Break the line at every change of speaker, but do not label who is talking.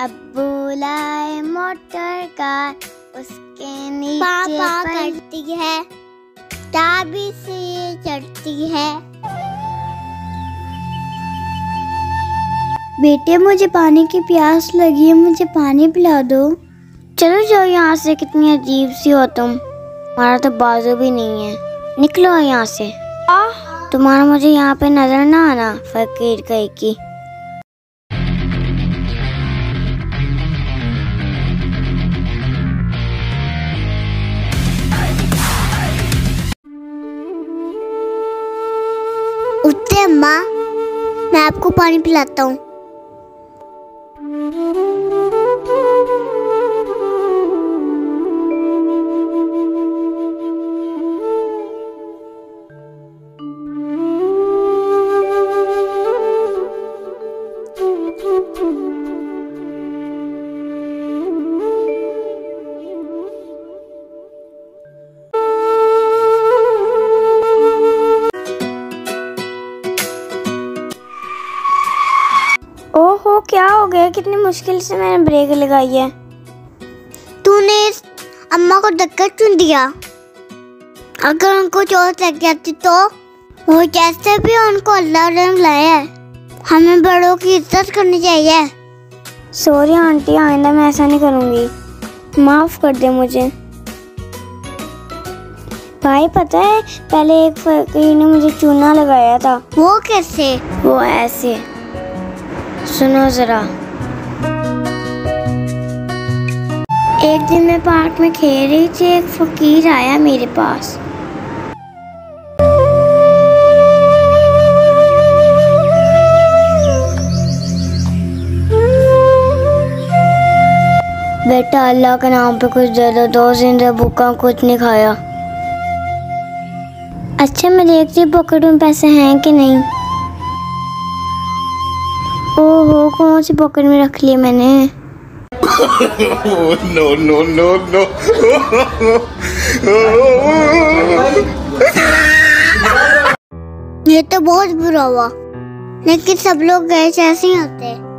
अब्बू लाए motor car उसके नीचे
पापा करती है। चाबी से ये चढ़ती है।
बेटे मुझे पानी की प्यास लगी है मुझे पानी पिला दो। चलो जाओ यहाँ से कितनी अजीब सी हो तुम। हमारा तो बाजू भी नहीं है। निकलो यहाँ से। तुम्हारा मुझे यहाँ पे नज़र ना आना फकीर कहीं की।
उठते अम्मा मैं आपको पानी पिलाता हूँ।
क्या हो गया? कितनी मुश्किल से मैंने ब्रेक लगाई है।
तूने इस अम्मा को धक्का क्यों दिया। अगर उनको चोट लग जाती तो वो जैसे भी उनको अल्लाह ने लाया है हमें बड़ों की इज़्ज़त करनी चाहिए।
सॉरी आंटी आइंदा मैं ऐसा नहीं करूँगी। माफ़ कर दे मुझे। भाई पता है पहले एक फकीर ने मुझे चूना लगाया था।
वो कैसे?
वो ऐसे। सुनो जरा। एक दिन मैं पार्क में खेल रही थी, एक फकीर आया मेरे पास। बेटा, अल्लाह के नाम पे कुछ दे दो दो दिन से भूखा कुछ नहीं खाया। अच्छा मैं देखती हूँ पॉकेट में पैसे हैं कि नहीं। कौन सी पॉकेट में रख लिए मैंने?
No no no no.
ये तो बहुत बुरा हुआ। लेकिन सब लोग गए ऐसे ही होते। हैं